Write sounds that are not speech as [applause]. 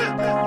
Ha [laughs] ha!